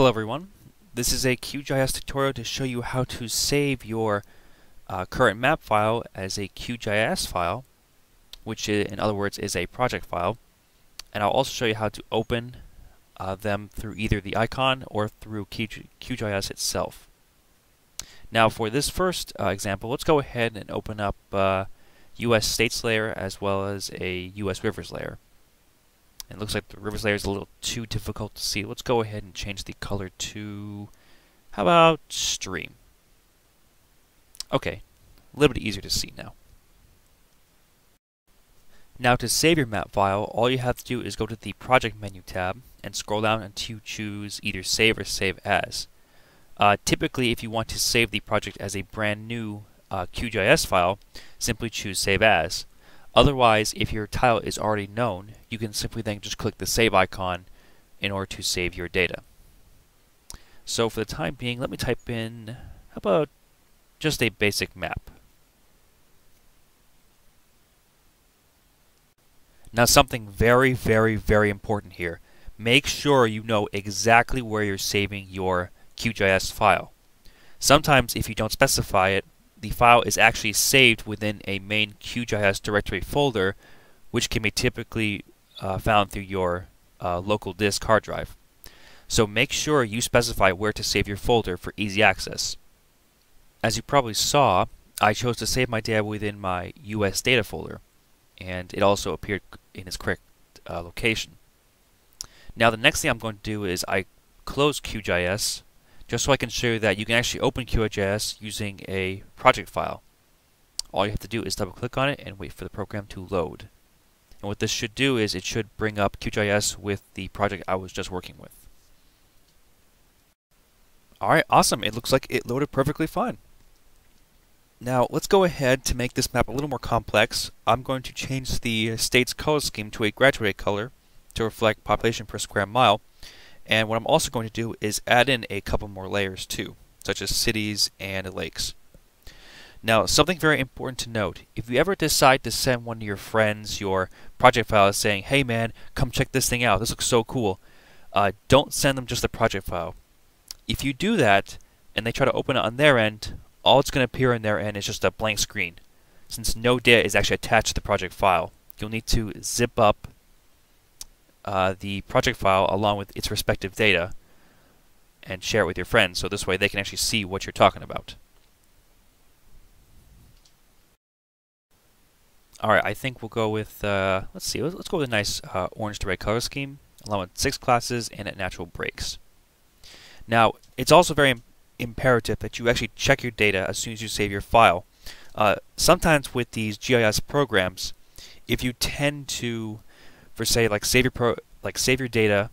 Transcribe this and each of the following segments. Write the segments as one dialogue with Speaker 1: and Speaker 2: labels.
Speaker 1: Hello everyone. This is a QGIS tutorial to show you how to save your uh, current map file as a QGIS file, which in other words is a project file. And I'll also show you how to open uh, them through either the icon or through QGIS itself. Now for this first uh, example, let's go ahead and open up US uh, states layer as well as a US rivers layer. It looks like the rivers layer is a little too difficult to see. Let's go ahead and change the color to, how about stream? Okay, a little bit easier to see now. Now to save your map file, all you have to do is go to the Project menu tab and scroll down until you choose either Save or Save As. Uh, typically, if you want to save the project as a brand new uh, QGIS file, simply choose Save As. Otherwise, if your tile is already known, you can simply then just click the save icon in order to save your data. So for the time being, let me type in, how about just a basic map. Now something very, very, very important here. Make sure you know exactly where you're saving your QGIS file. Sometimes if you don't specify it, the file is actually saved within a main QGIS directory folder, which can be typically uh, found through your uh, local disk hard drive. So make sure you specify where to save your folder for easy access. As you probably saw, I chose to save my data within my US data folder, and it also appeared in its correct uh, location. Now the next thing I'm going to do is I close QGIS just so I can show you that you can actually open QGIS using a project file. All you have to do is double click on it and wait for the program to load. And what this should do is it should bring up QGIS with the project I was just working with. Alright, awesome. It looks like it loaded perfectly fine. Now, let's go ahead to make this map a little more complex. I'm going to change the state's color scheme to a graduated color to reflect population per square mile. And what I'm also going to do is add in a couple more layers too, such as cities and lakes. Now, something very important to note, if you ever decide to send one of your friends your project file saying, hey man, come check this thing out, this looks so cool, uh, don't send them just the project file. If you do that, and they try to open it on their end, all it's going to appear on their end is just a blank screen, since no data is actually attached to the project file. You'll need to zip up uh, the project file along with its respective data and share it with your friends so this way they can actually see what you're talking about. Alright, I think we'll go with, uh, let's see, let's, go with a nice uh, orange to red color scheme along with six classes and at natural breaks. Now, it's also very Im imperative that you actually check your data as soon as you save your file. Uh, sometimes with these GIS programs, if you tend to for say like save your pro like save your data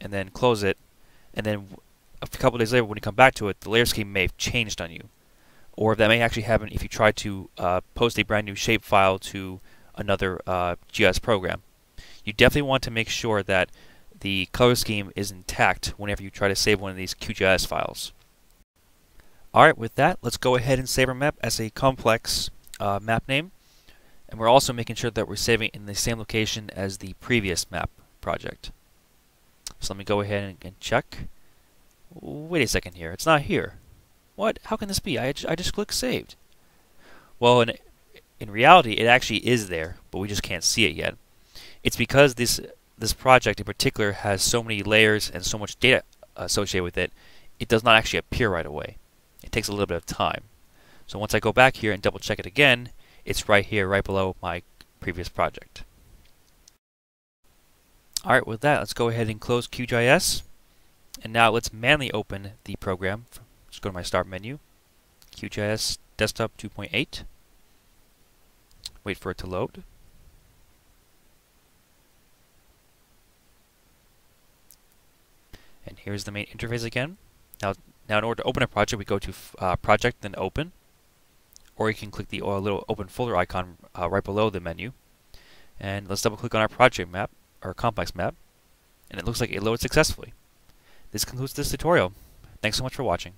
Speaker 1: and then close it and then a couple days later when you come back to it the layer scheme may have changed on you or that may actually happen if you try to uh, post a brand new shape file to another uh, GIS program. You definitely want to make sure that the color scheme is intact whenever you try to save one of these QGIS files. Alright, with that, let's go ahead and save our map as a complex uh, map name. And we're also making sure that we're saving in the same location as the previous map project. So let me go ahead and, and check. Wait a second here. It's not here. What? How can this be? I, I just clicked saved. Well, in, in reality, it actually is there, but we just can't see it yet. It's because this this project in particular has so many layers and so much data associated with it, it does not actually appear right away. It takes a little bit of time. So once I go back here and double check it again, it's right here, right below my previous project. Alright, with that, let's go ahead and close QGIS. And now let's manually open the program. Just go to my Start menu, QGIS Desktop 2.8. Wait for it to load. And here's the main interface again. Now, now in order to open a project, we go to uh, Project, then Open or you can click the little open folder icon uh, right below the menu. And let's double click on our project map, or complex map, and it looks like it loaded successfully. This concludes this tutorial. Thanks so much for watching.